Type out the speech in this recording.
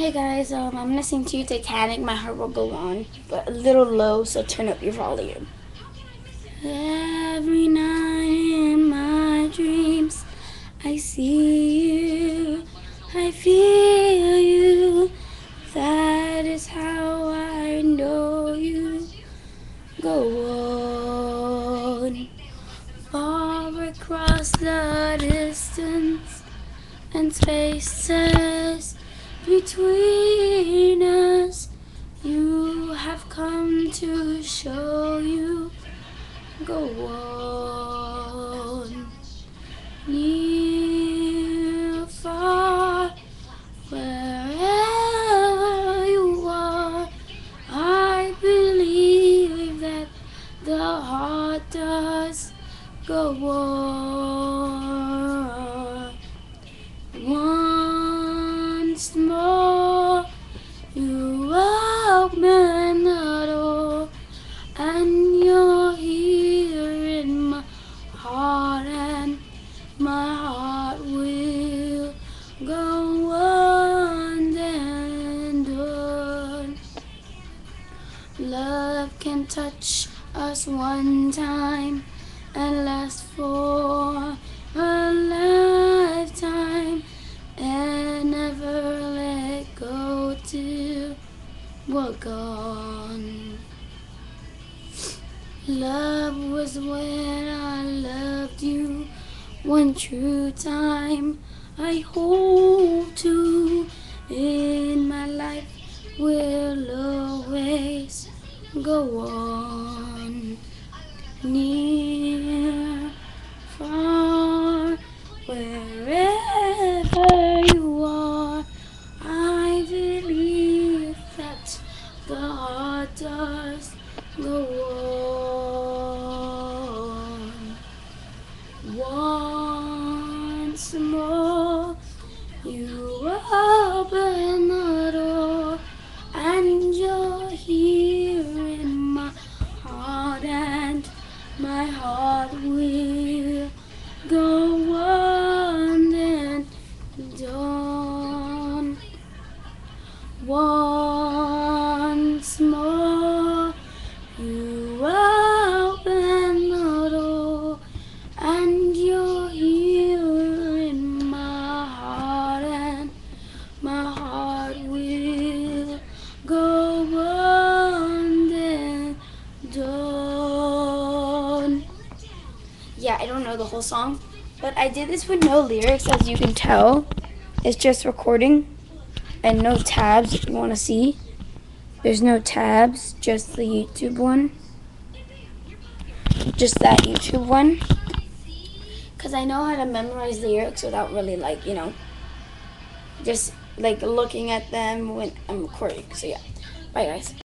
Hey guys, um, I'm listening to Titanic, My Heart Will Go On, but a little low, so turn up your volume. Every night in my dreams, I see you, I feel you. That is how I know you. Go on, far across the distance and spaces between us. You have come to show you. Go on. Near, far, wherever you are. I believe that the heart does go on. Open the door, and you're here in my heart, and my heart will go on and on. Love can touch us one time and last for a lifetime gone. Love was when I loved you one true time. I hold to in my life will always go on. Near, does go on. Once more, you open the door, and you're here in my heart, and my heart will go on and on. Once Yeah, I don't know the whole song, but I did this with no lyrics, as you can tell. It's just recording and no tabs if you want to see. There's no tabs, just the YouTube one. Just that YouTube one. Because I know how to memorize lyrics without really, like, you know, just like looking at them when I'm recording. So, yeah. Bye, guys.